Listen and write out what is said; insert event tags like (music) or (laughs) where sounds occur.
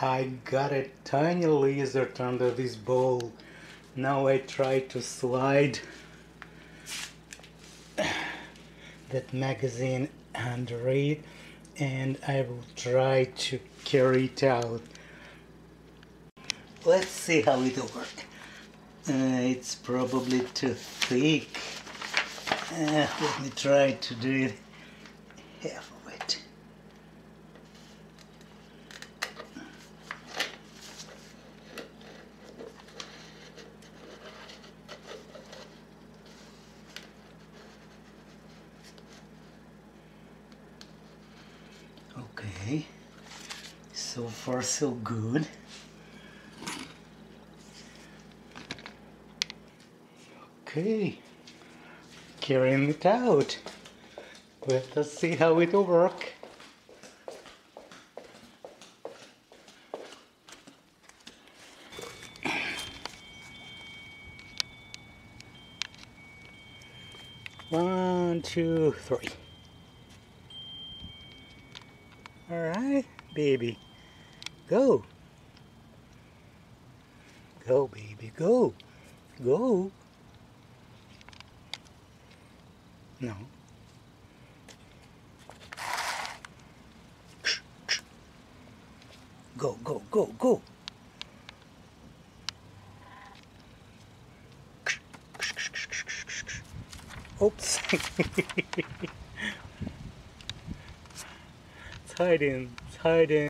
I got a tiny lizard under this bowl. Now I try to slide that magazine under it and I will try to carry it out. Let's see how it will work. Uh, it's probably too thick. Uh, let me try to do it of it. Okay, so far so good. Okay, carrying it out. Let us see how it will work. One, two, three. All right, baby. Go. Go, baby, go. Go. No. Go, go, go, go. Oops. (laughs) hiding. It's hiding.